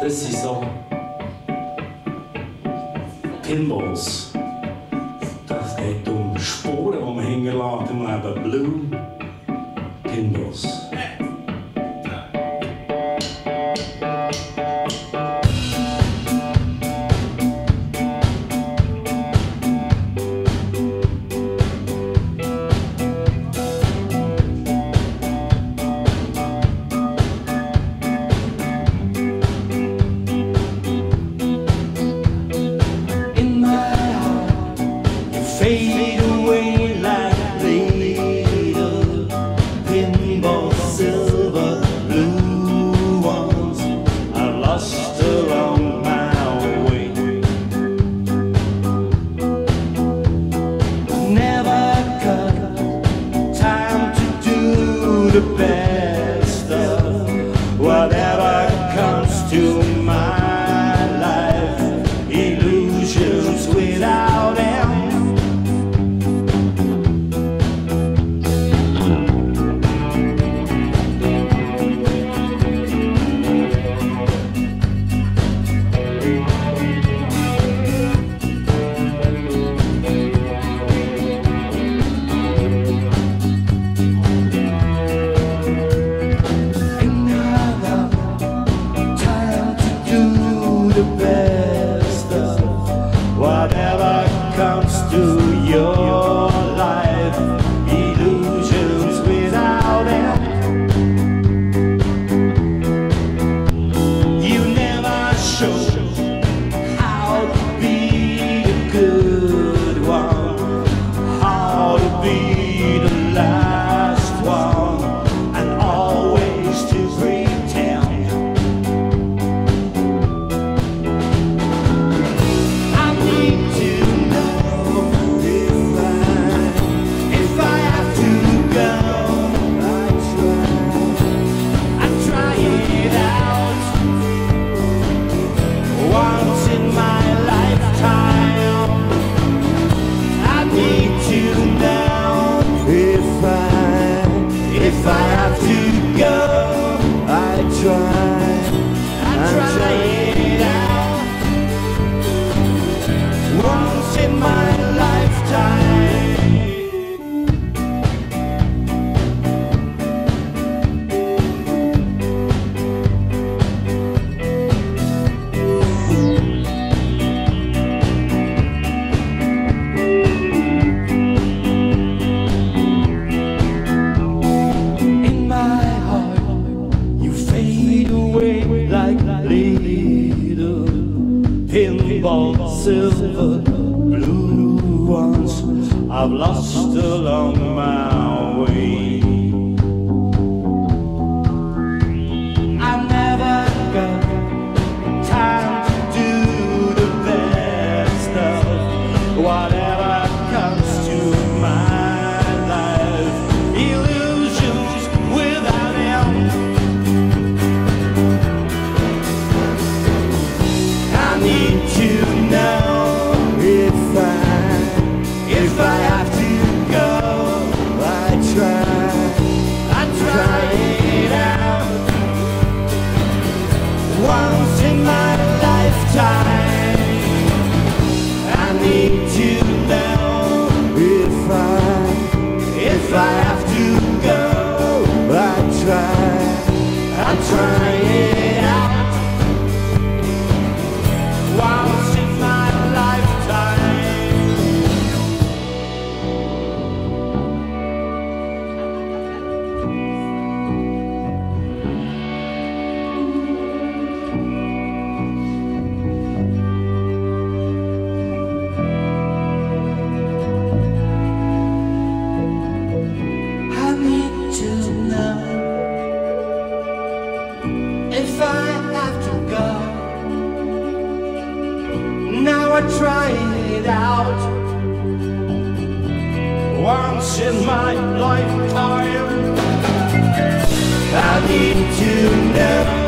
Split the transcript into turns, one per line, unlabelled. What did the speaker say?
das is so Pinballs. Das geht um Sporen, die man hinterlässt im Leben. Blue Pinballs. silver blue ones I lost along my way. Never time to do the best. comes to your bought silver blue ones I've lost along my way. trying it out. Once in my lifetime, I need to know.